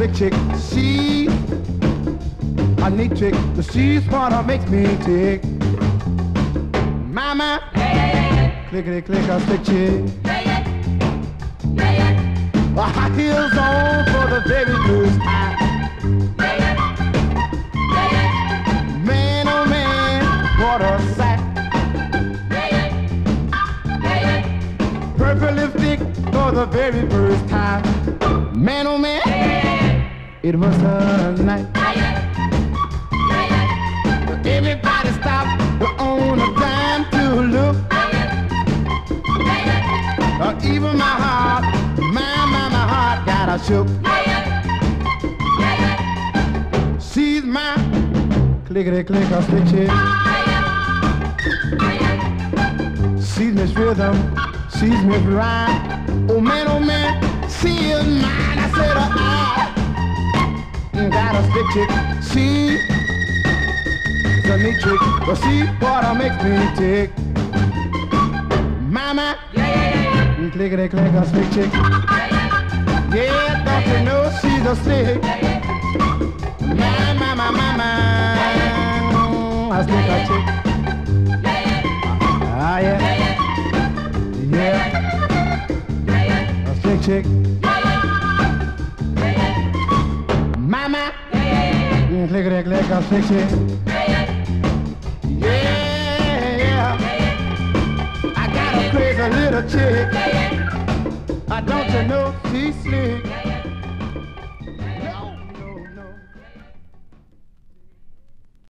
slick chick. She a neat chick. The she's what makes me tick. Mama, clickety click a slick chick. The high heels on for the very first time. Man, oh man, what a sight. Purple lipstick for the very first time. Man, oh man, it was a night. Everybody stopped on a dime to look. Uh, even my heart, my, my, my heart got a shook. She's my clickety click a slick chick. She's Miss Rhythm, she's Miss Rhyme. Oh man, oh man, I got a slick chick. She a neat trick, but she what makes me tick. Mama, yeah, yeah, yeah. clickety click a slick chick. Yeah, don't you know she's a stick? My, my, my, my, my, a stick a chick. Ah, yeah. Yeah. A slick chick. Mama, clickety click click, a slick chick. Yeah, I got a crazy little chick. I don't you know she's slick.